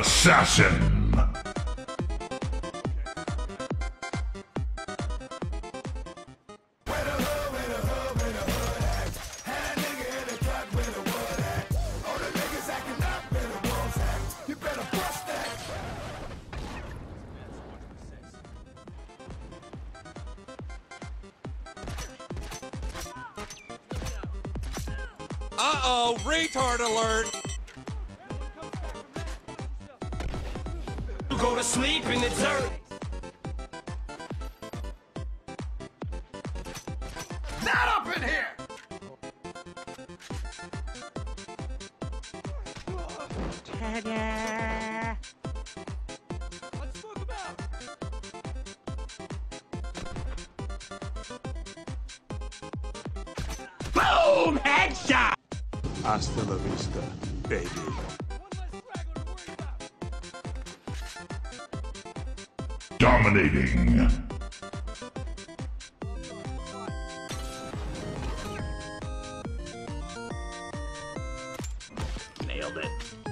assassin. Uh-oh, retard alert! Go to sleep in the dirt. Not up in here! Boom! Headshot! Hasta la vista, baby. Dominating. Nailed it.